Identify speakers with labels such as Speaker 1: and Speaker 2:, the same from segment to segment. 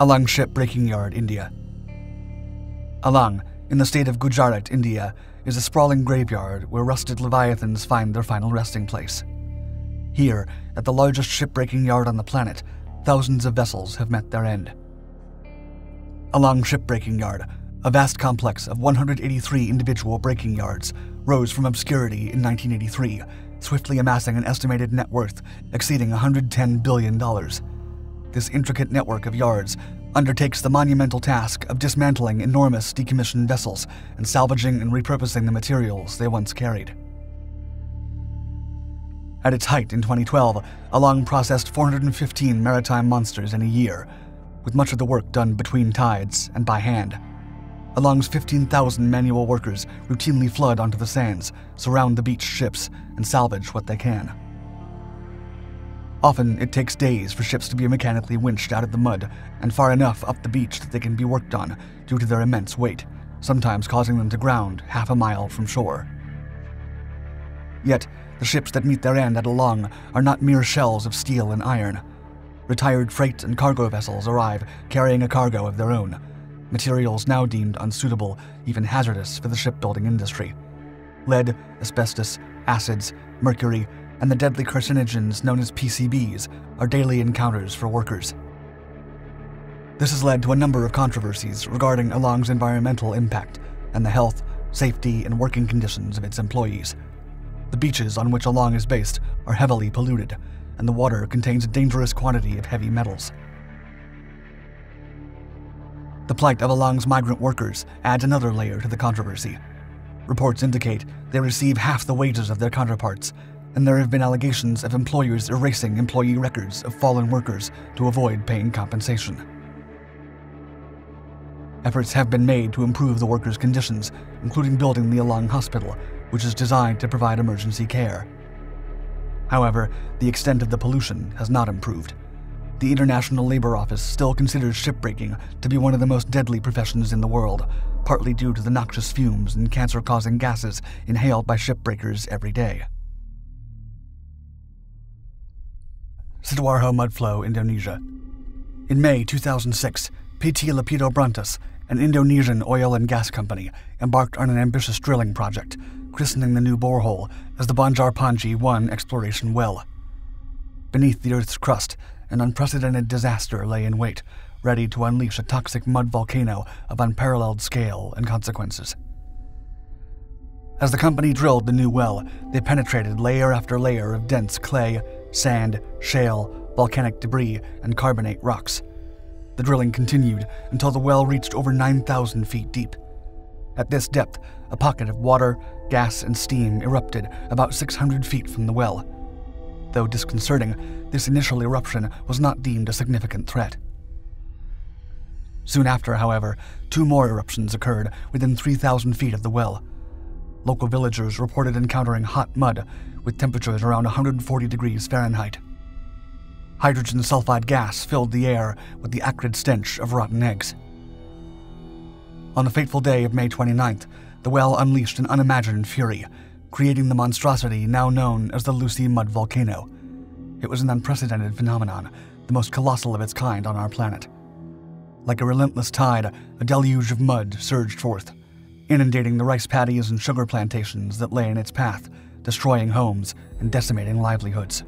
Speaker 1: Alang Shipbreaking Yard, India. Alang, in the state of Gujarat, India, is a sprawling graveyard where rusted leviathans find their final resting place. Here, at the largest shipbreaking yard on the planet, thousands of vessels have met their end. Alang Shipbreaking Yard, a vast complex of 183 individual breaking yards, rose from obscurity in 1983, swiftly amassing an estimated net worth exceeding $110 billion. This intricate network of yards undertakes the monumental task of dismantling enormous decommissioned vessels and salvaging and repurposing the materials they once carried. At its height in 2012, Alang processed 415 maritime monsters in a year, with much of the work done between tides and by hand. Alang's 15,000 manual workers routinely flood onto the sands, surround the beached ships, and salvage what they can. Often, it takes days for ships to be mechanically winched out of the mud and far enough up the beach that they can be worked on due to their immense weight, sometimes causing them to ground half a mile from shore. Yet, the ships that meet their end at Alang are not mere shells of steel and iron. Retired freight and cargo vessels arrive carrying a cargo of their own, materials now deemed unsuitable, even hazardous for the shipbuilding industry. Lead, asbestos, acids, mercury, and the deadly carcinogens known as PCBs are daily encounters for workers. This has led to a number of controversies regarding Alang's environmental impact and the health, safety, and working conditions of its employees. The beaches on which Alang is based are heavily polluted, and the water contains a dangerous quantity of heavy metals. The plight of Alang's migrant workers adds another layer to the controversy. Reports indicate they receive half the wages of their counterparts, and there have been allegations of employers erasing employee records of fallen workers to avoid paying compensation. Efforts have been made to improve the workers' conditions, including building the Alang Hospital, which is designed to provide emergency care. However, the extent of the pollution has not improved. The International Labor Office still considers shipbreaking to be one of the most deadly professions in the world, partly due to the noxious fumes and cancer causing gases inhaled by shipbreakers every day. Sidoarjo Mudflow, Indonesia. In May 2006, PT Lapindo Brantas, an Indonesian oil and gas company, embarked on an ambitious drilling project, christening the new borehole as the Banjar Panji 1 exploration well. Beneath the Earth's crust, an unprecedented disaster lay in wait, ready to unleash a toxic mud volcano of unparalleled scale and consequences. As the company drilled the new well, they penetrated layer after layer of dense clay, sand, shale, volcanic debris, and carbonate rocks. The drilling continued until the well reached over 9,000 feet deep. At this depth, a pocket of water, gas, and steam erupted about 600 feet from the well. Though disconcerting, this initial eruption was not deemed a significant threat. Soon after, however, two more eruptions occurred within 3,000 feet of the well. Local villagers reported encountering hot mud with temperatures around 140 degrees Fahrenheit. Hydrogen sulfide gas filled the air with the acrid stench of rotten eggs. On the fateful day of May 29th, the well unleashed an unimagined fury, creating the monstrosity now known as the Lusi Mud Volcano. It was an unprecedented phenomenon, the most colossal of its kind on our planet. Like a relentless tide, a deluge of mud surged forth, inundating the rice paddies and sugar plantations that lay in its path, destroying homes and decimating livelihoods.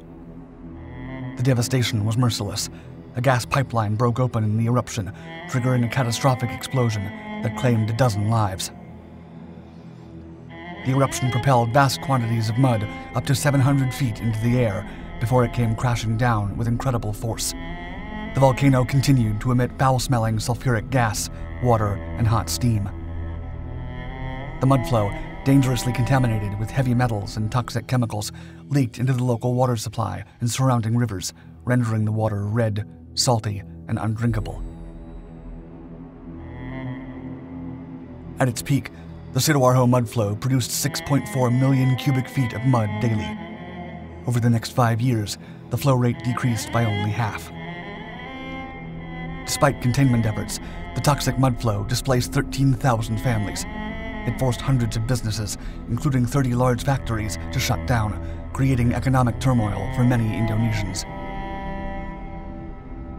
Speaker 1: The devastation was merciless. A gas pipeline broke open in the eruption, triggering a catastrophic explosion that claimed a dozen lives. The eruption propelled vast quantities of mud up to 700 feet into the air before it came crashing down with incredible force. The volcano continued to emit foul smelling sulfuric gas, water, and hot steam. The mudflow, dangerously contaminated with heavy metals and toxic chemicals, leaked into the local water supply and surrounding rivers, rendering the water red, salty, and undrinkable. At its peak, the Sidoarjo mudflow produced 6.4 million cubic feet of mud daily. Over the next five years, the flow rate decreased by only half. Despite containment efforts, the toxic mudflow displaced 13,000 families. It forced hundreds of businesses, including 30 large factories, to shut down, creating economic turmoil for many Indonesians.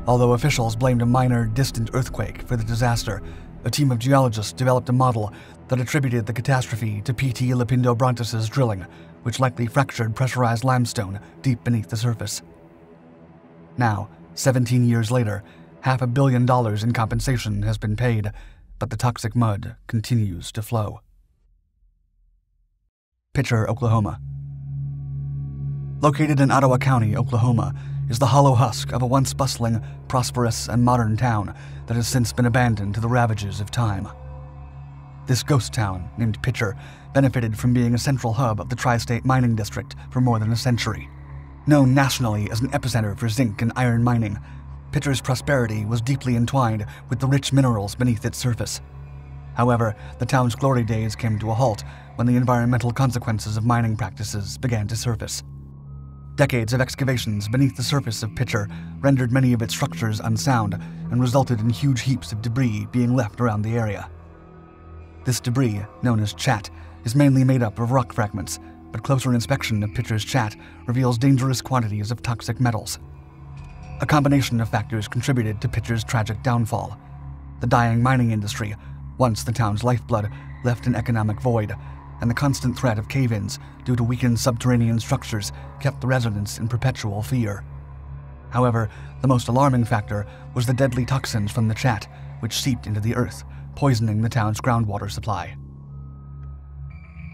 Speaker 1: Although officials blamed a minor, distant earthquake for the disaster, a team of geologists developed a model that attributed the catastrophe to P.T. Lapindo Brantas's drilling, which likely fractured pressurized limestone deep beneath the surface. Now, 17 years later, half a billion dollars in compensation has been paid, but the toxic mud continues to flow. Pitcher, Oklahoma. Located in Ottawa County, Oklahoma, is the hollow husk of a once bustling, prosperous, and modern town that has since been abandoned to the ravages of time. This ghost town, named Pitcher, benefited from being a central hub of the tri state mining district for more than a century. Known nationally as an epicenter for zinc and iron mining, Pitcher's prosperity was deeply entwined with the rich minerals beneath its surface. However, the town's glory days came to a halt when the environmental consequences of mining practices began to surface. Decades of excavations beneath the surface of Pitcher rendered many of its structures unsound and resulted in huge heaps of debris being left around the area. This debris, known as chat, is mainly made up of rock fragments, but closer inspection of Pitcher's chat reveals dangerous quantities of toxic metals. A combination of factors contributed to Pitcher's tragic downfall. The dying mining industry, once the town's lifeblood, left an economic void, and the constant threat of cave ins due to weakened subterranean structures kept the residents in perpetual fear. However, the most alarming factor was the deadly toxins from the chat, which seeped into the earth, poisoning the town's groundwater supply.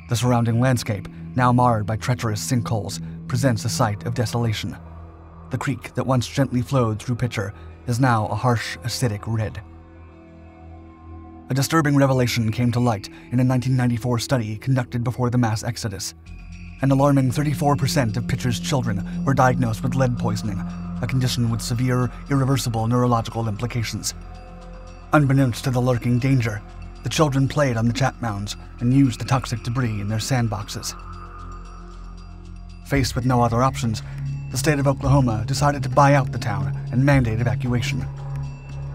Speaker 1: The surrounding landscape, now marred by treacherous sinkholes, presents a sight of desolation. The creek that once gently flowed through Pitcher is now a harsh, acidic red. A disturbing revelation came to light in a 1994 study conducted before the mass exodus. An alarming 34% of Pitcher's children were diagnosed with lead poisoning, a condition with severe, irreversible neurological implications. Unbeknownst to the lurking danger, the children played on the chat mounds and used the toxic debris in their sandboxes. Faced with no other options, the state of Oklahoma decided to buy out the town and mandate evacuation.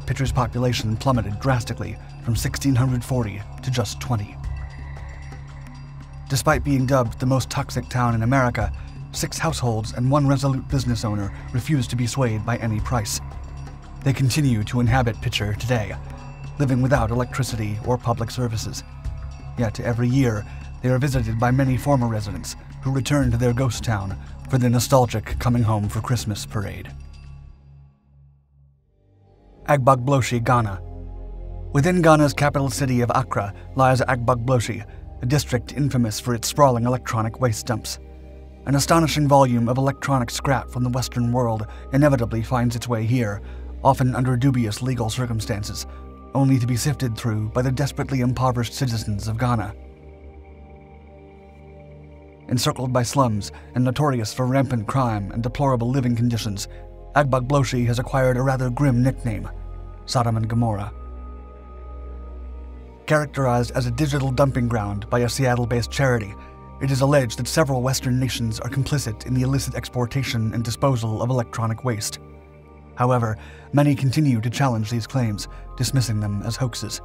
Speaker 1: Pitcher's population plummeted drastically from 1640 to just 20. Despite being dubbed the most toxic town in America, six households and one resolute business owner refused to be swayed by any price. They continue to inhabit Pitcher today, living without electricity or public services. Yet every year, they are visited by many former residents who return to their ghost town for the nostalgic coming home for Christmas parade. Agbogbloshie, Ghana, Within Ghana's capital city of Accra lies Agbogbloshie, a district infamous for its sprawling electronic waste dumps. An astonishing volume of electronic scrap from the Western world inevitably finds its way here, often under dubious legal circumstances, only to be sifted through by the desperately impoverished citizens of Ghana. Encircled by slums and notorious for rampant crime and deplorable living conditions, Agbogbloshie has acquired a rather grim nickname Sodom and Gomorrah characterized as a digital dumping ground by a Seattle based charity. It is alleged that several Western nations are complicit in the illicit exportation and disposal of electronic waste. However, many continue to challenge these claims, dismissing them as hoaxes.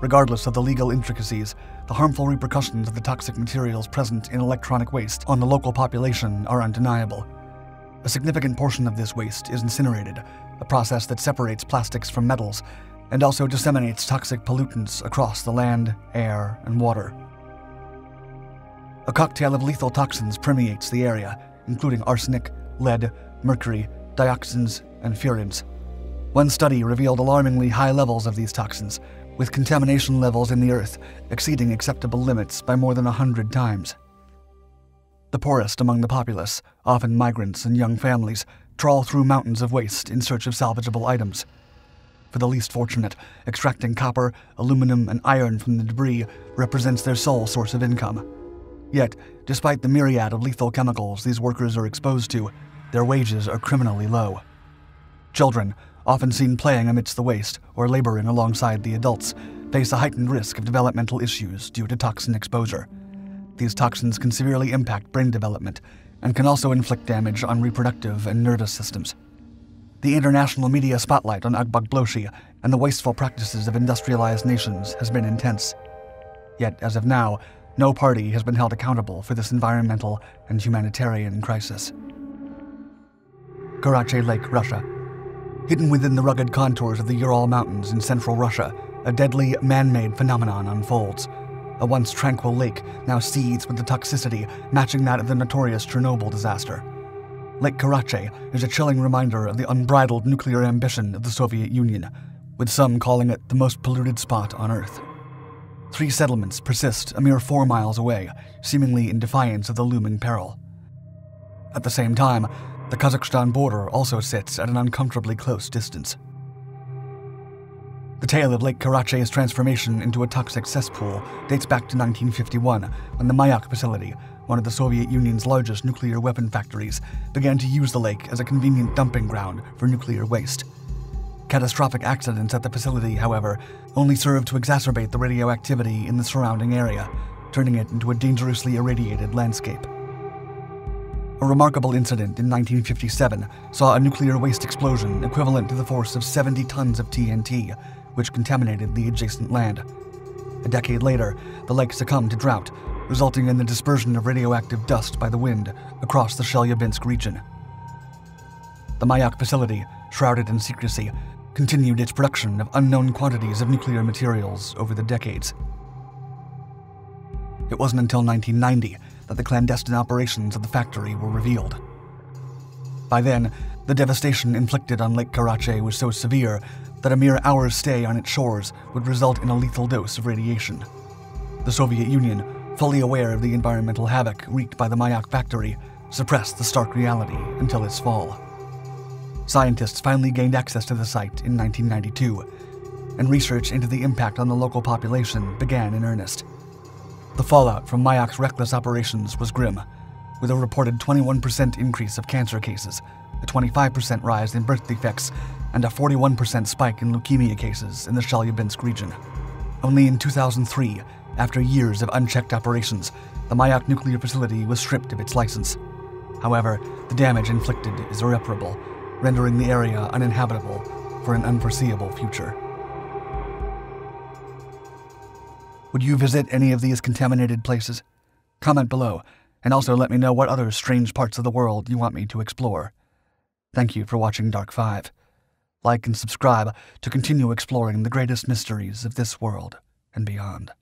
Speaker 1: Regardless of the legal intricacies, the harmful repercussions of the toxic materials present in electronic waste on the local population are undeniable. A significant portion of this waste is incinerated, a process that separates plastics from metals and also disseminates toxic pollutants across the land, air, and water. A cocktail of lethal toxins permeates the area, including arsenic, lead, mercury, dioxins, and furans. One study revealed alarmingly high levels of these toxins, with contamination levels in the earth exceeding acceptable limits by more than a hundred times. The poorest among the populace, often migrants and young families, trawl through mountains of waste in search of salvageable items. For the least fortunate, extracting copper, aluminum, and iron from the debris represents their sole source of income. Yet, despite the myriad of lethal chemicals these workers are exposed to, their wages are criminally low. Children, often seen playing amidst the waste or laboring alongside the adults, face a heightened risk of developmental issues due to toxin exposure. These toxins can severely impact brain development and can also inflict damage on reproductive and nervous systems. The international media spotlight on Agbogbloshie and the wasteful practices of industrialized nations has been intense. Yet, as of now, no party has been held accountable for this environmental and humanitarian crisis. Karachay Lake, Russia. Hidden within the rugged contours of the Ural Mountains in central Russia, a deadly man made phenomenon unfolds. A once tranquil lake now seethes with the toxicity matching that of the notorious Chernobyl disaster. Lake Karachay is a chilling reminder of the unbridled nuclear ambition of the Soviet Union, with some calling it the most polluted spot on Earth. Three settlements persist a mere four miles away, seemingly in defiance of the looming peril. At the same time, the Kazakhstan border also sits at an uncomfortably close distance. The tale of Lake Karachay's transformation into a toxic cesspool dates back to 1951, when the Mayak facility, one of the Soviet Union's largest nuclear weapon factories, began to use the lake as a convenient dumping ground for nuclear waste. Catastrophic accidents at the facility, however, only served to exacerbate the radioactivity in the surrounding area, turning it into a dangerously irradiated landscape. A remarkable incident in 1957 saw a nuclear waste explosion equivalent to the force of 70 tons of TNT, which contaminated the adjacent land. A decade later, the lake succumbed to drought, resulting in the dispersion of radioactive dust by the wind across the Chelyabinsk region. The Mayak facility, shrouded in secrecy, continued its production of unknown quantities of nuclear materials over the decades. It wasn't until 1990 that the clandestine operations of the factory were revealed. By then, the devastation inflicted on Lake Karachay was so severe that a mere hour's stay on its shores would result in a lethal dose of radiation. The Soviet Union, fully aware of the environmental havoc wreaked by the Mayak factory, suppressed the stark reality until its fall. Scientists finally gained access to the site in 1992, and research into the impact on the local population began in earnest. The fallout from Mayak's reckless operations was grim, with a reported 21% increase of cancer cases, a 25% rise in birth defects, and a 41% spike in leukemia cases in the Chelyabinsk region. Only in 2003, after years of unchecked operations, the Mayak nuclear facility was stripped of its license. However, the damage inflicted is irreparable, rendering the area uninhabitable for an unforeseeable future. Would you visit any of these contaminated places? Comment below, and also let me know what other strange parts of the world you want me to explore. Thank you for watching Dark 5. Like and subscribe to continue exploring the greatest mysteries of this world and beyond.